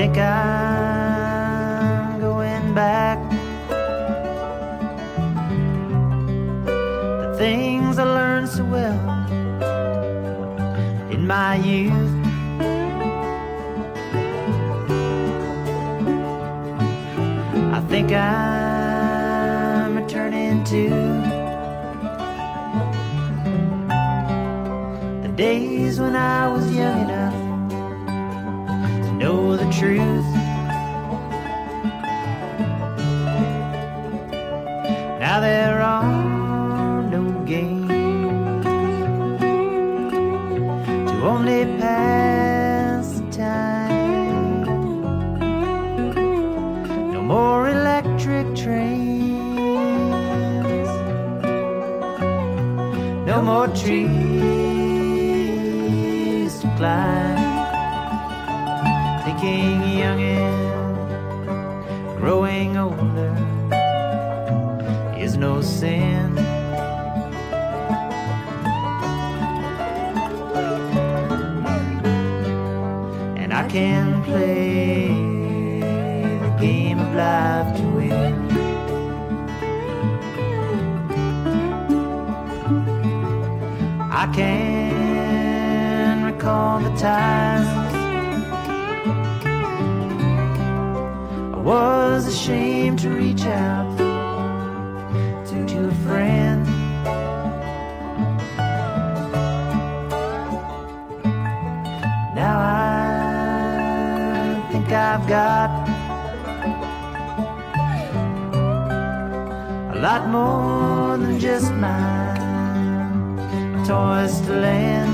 think I'm going back. The things I learned so well in my youth. I think I'm returning to the days when I was truth. Now there are no games to only pass time. No more electric trains, no more trees to climb. Thinking young and growing older is no sin. And I can play the game of life to win. I can recall the times was ashamed to reach out to, to a friend. Now I think I've got a lot more than just my toys to lend.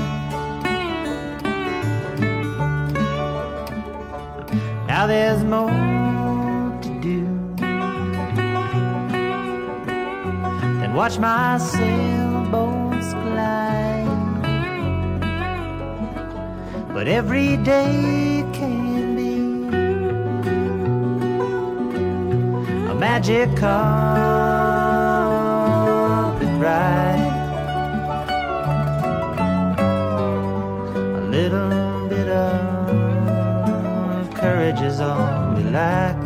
Now there's more watch my sailboats glide. But every day can be a magic carpet ride. A little bit of courage is all we lack.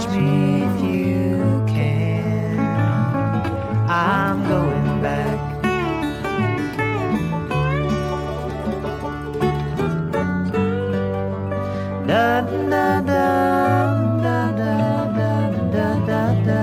catch me if you can. I'm going back. Da da da da da da da da.